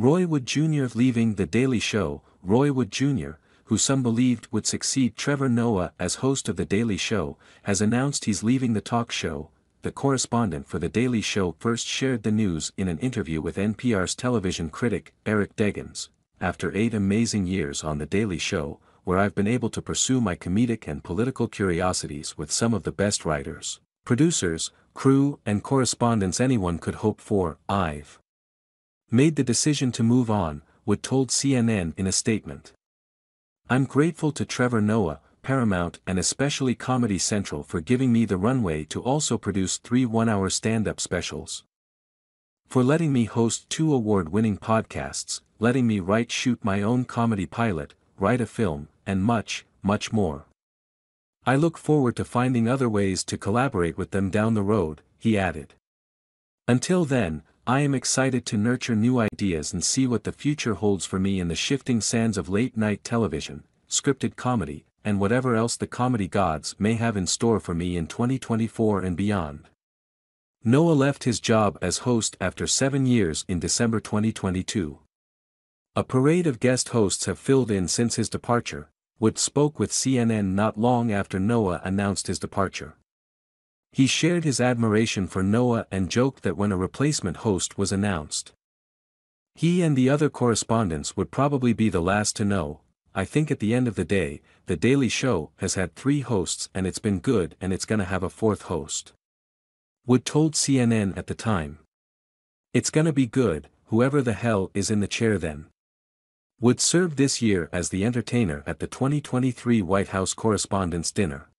Roy Wood Jr. leaving The Daily Show, Roy Wood Jr., who some believed would succeed Trevor Noah as host of The Daily Show, has announced he's leaving the talk show. The correspondent for The Daily Show first shared the news in an interview with NPR's television critic, Eric Deggans. After eight amazing years on The Daily Show, where I've been able to pursue my comedic and political curiosities with some of the best writers, producers, crew, and correspondents anyone could hope for, I've made the decision to move on, Wood told CNN in a statement. I'm grateful to Trevor Noah, Paramount and especially Comedy Central for giving me the runway to also produce three one-hour stand-up specials. For letting me host two award-winning podcasts, letting me write shoot my own comedy pilot, write a film, and much, much more. I look forward to finding other ways to collaborate with them down the road, he added. Until then, I am excited to nurture new ideas and see what the future holds for me in the shifting sands of late-night television, scripted comedy, and whatever else the comedy gods may have in store for me in 2024 and beyond. Noah left his job as host after seven years in December 2022. A parade of guest hosts have filled in since his departure, Wood spoke with CNN not long after Noah announced his departure. He shared his admiration for Noah and joked that when a replacement host was announced, he and the other correspondents would probably be the last to know. I think at the end of the day, The Daily Show has had three hosts and it's been good and it's gonna have a fourth host. Wood told CNN at the time. It's gonna be good, whoever the hell is in the chair then. Wood served this year as the entertainer at the 2023 White House Correspondents' Dinner.